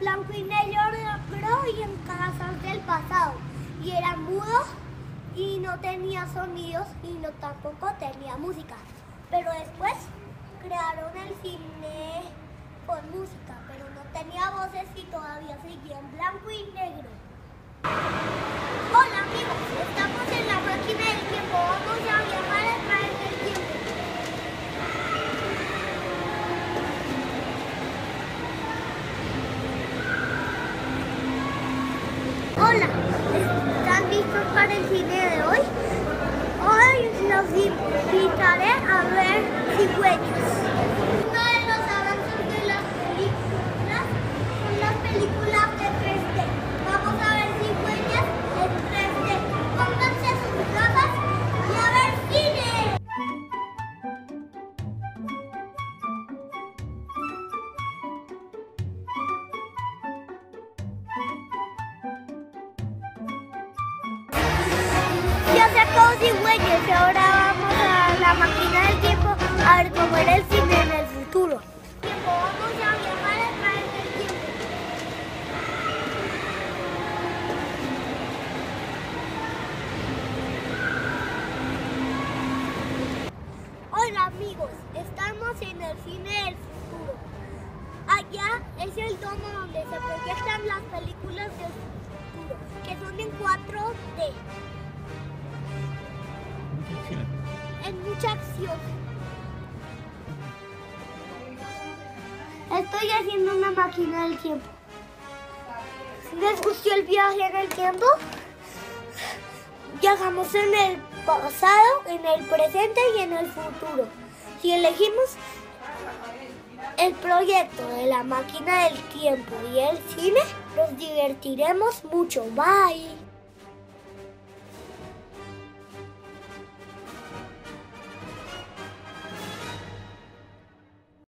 blanco y negro y en casas del pasado. Y era mudo y no tenía sonidos y no tampoco tenía música. Pero después crearon el cine con música, pero no tenía voces y todavía seguía en blanco y negro. Hola amigos, estamos en la máquina del tiempo. Vamos a viajar a través del tiempo. Hola, ¿están listos para el cine de hoy? Hoy los invitaré a ver cigüeñas. Se acabó cigüeñas y ahora vamos a la máquina del tiempo a ver cómo era el cine en el futuro. Vamos a viajar a través del tiempo. Hola amigos, estamos en el cine del futuro. Allá es el domo donde se proyectan las películas del futuro, que son en 4D. En mucha acción. Estoy haciendo una máquina del tiempo. ¿Les gustó el viaje en el tiempo? Viajamos en el pasado, en el presente y en el futuro. Si elegimos el proyecto de la máquina del tiempo y el cine, nos divertiremos mucho. Bye.